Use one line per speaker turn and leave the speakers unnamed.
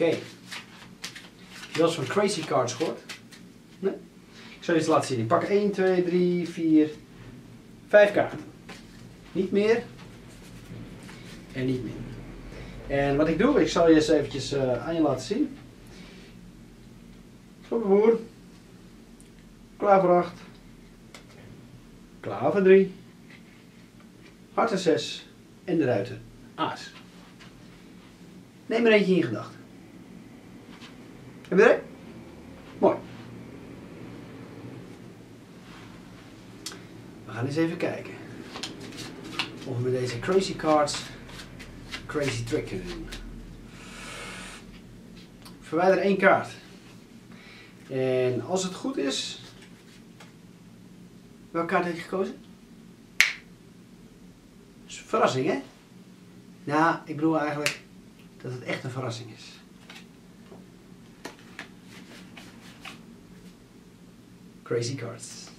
wel eens van Crazy Cards gehoord? Nee? Ik zal je eens laten zien. Ik pak 1, 2, 3, 4, 5 kaarten. Niet meer. En niet minder. En wat ik doe, ik zal je eens eventjes uh, aan je laten zien. Slokkenboer. Klaar voor 8. Klaar voor 3. Harten 6. En de ruiten. Aas. Neem er eentje in gedachten. Heb je er? Mooi. We gaan eens even kijken. Of we met deze crazy cards crazy trick kunnen doen. Verwijder één kaart. En als het goed is, welke kaart heb je gekozen? is verrassing hè? Nou, ik bedoel eigenlijk dat het echt een verrassing is. crazy cards.